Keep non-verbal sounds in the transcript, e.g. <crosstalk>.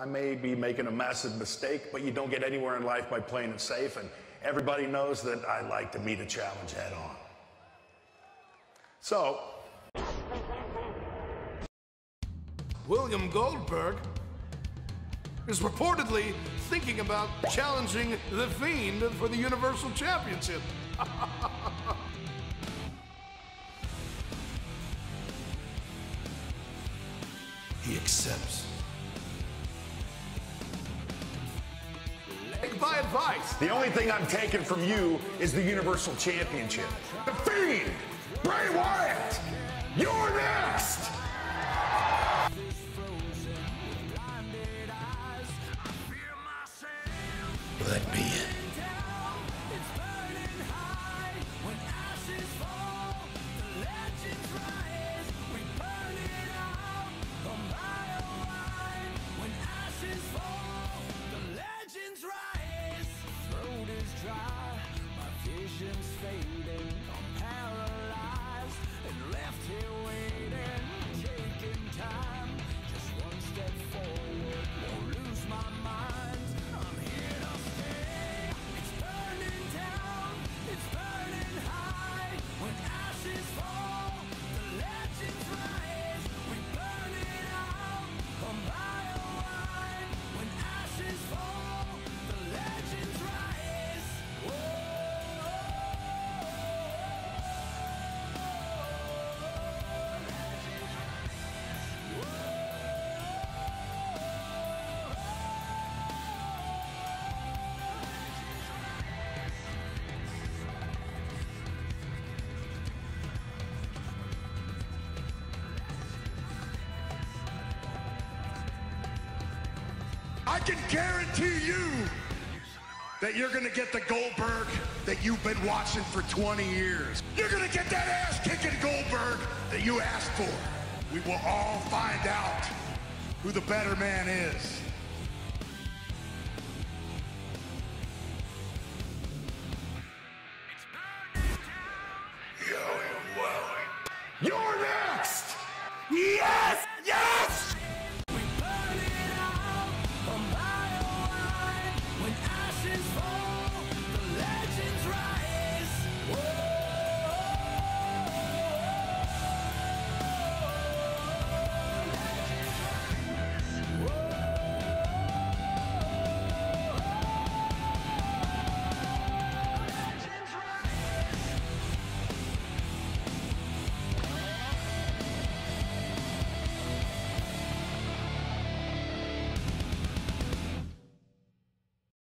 I may be making a massive mistake, but you don't get anywhere in life by playing it safe, and everybody knows that I like to meet a challenge head on. So, William Goldberg is reportedly thinking about challenging The Fiend for the Universal Championship. <laughs> he accepts. Advice. the only thing I'm taking from you is the Universal Championship. The Fiend! Bray Wyatt! You're next! Let me I can guarantee you that you're going to get the Goldberg that you've been watching for 20 years. You're going to get that ass-kicking Goldberg that you asked for. We will all find out who the better man is.